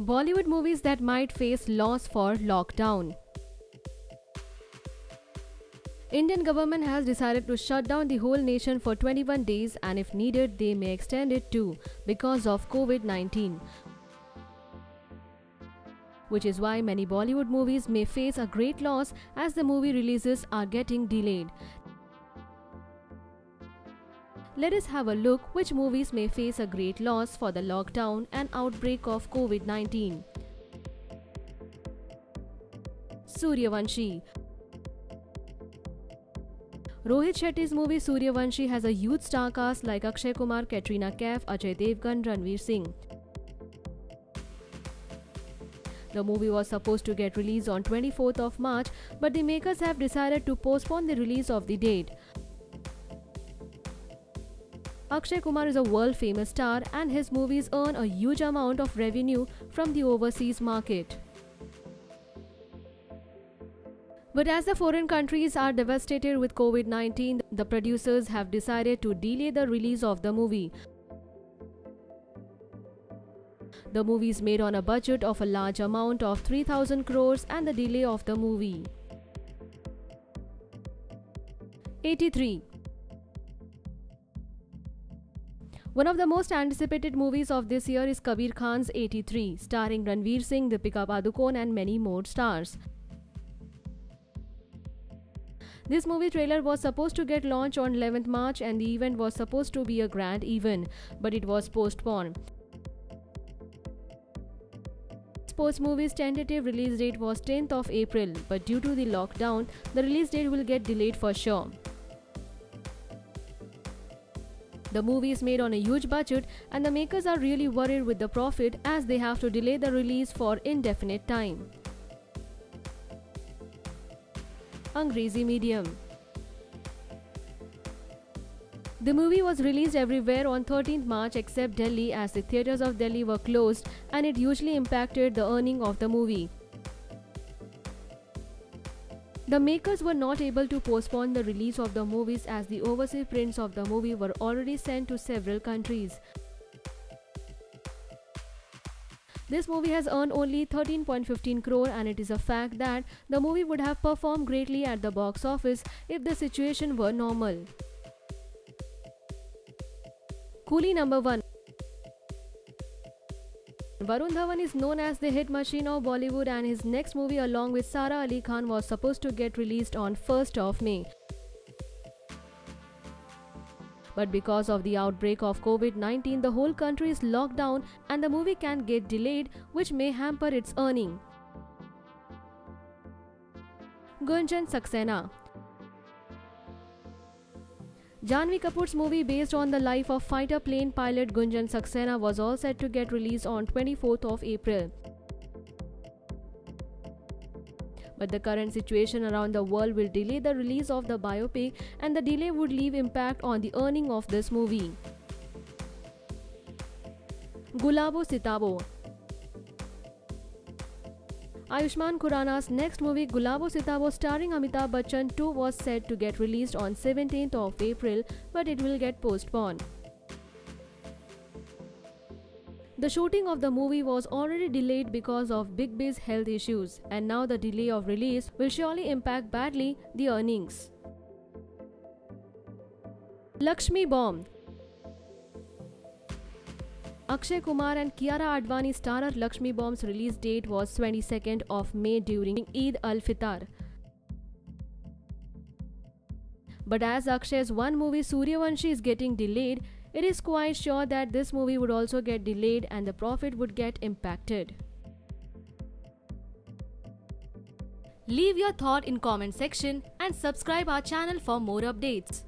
Bollywood movies that might face loss for lockdown. Indian government has decided to shut down the whole nation for 21 days and if needed they may extend it too because of COVID-19 which is why many Bollywood movies may face a great loss as the movie releases are getting delayed. Let us have a look which movies may face a great loss for the lockdown and outbreak of COVID-19. Sooryavanshi Rohit Shetty's movie Sooryavanshi has a huge star cast like Akshay Kumar, Katrina Kaif, Ajay Devgn, Ranveer Singh. The movie was supposed to get released on 24th of March, but the makers have decided to postpone the release of the date. Akshay Kumar is a world famous star and his movies earn a huge amount of revenue from the overseas market. But as the foreign countries are devastated with COVID 19, the producers have decided to delay the release of the movie. The movie is made on a budget of a large amount of 3000 crores and the delay of the movie. 83 One of the most anticipated movies of this year is Kabir Khan's 83, starring Ranveer Singh, Deepika Padukone and many more stars. This movie trailer was supposed to get launched on 11th March and the event was supposed to be a grand event, but it was postponed. Sports movie's tentative release date was 10th of April, but due to the lockdown, the release date will get delayed for sure. The movie is made on a huge budget and the makers are really worried with the profit as they have to delay the release for indefinite time. Angrezi medium. The movie was released everywhere on 13th March except Delhi as the theatres of Delhi were closed and it hugely impacted the earning of the movie. The makers were not able to postpone the release of the movies as the overseas prints of the movie were already sent to several countries. This movie has earned only 13.15 crore and it is a fact that the movie would have performed greatly at the box office if the situation were normal. Coolie number 1 Varun Dhawan is known as the hit machine of Bollywood and his next movie along with Sara Ali Khan was supposed to get released on 1st of May. But because of the outbreak of COVID 19, the whole country is locked down and the movie can get delayed, which may hamper its earning. Gunjan Saxena Janhvi Kapoor's movie based on the life of fighter plane pilot Gunjan Saxena was all set to get released on 24th of April. But the current situation around the world will delay the release of the biopic and the delay would leave impact on the earning of this movie. Gulabo Sitabo Ayushmann Khurrana's next movie Gulabo Sitabo starring Amitabh Bachchan 2 was set to get released on 17th of April but it will get postponed. The shooting of the movie was already delayed because of Big B's health issues, and now the delay of release will surely impact badly the earnings. Laxmmi Bomb Akshay Kumar and Kiara Advani starrer Laxmmi Bomb's release date was 22nd of May during Eid al-Fitr. But as Akshay's one movie Sooryavanshi is getting delayed, it is quite sure that this movie would also get delayed and the profit would get impacted. Leave your thought in comment section and subscribe our channel for more updates.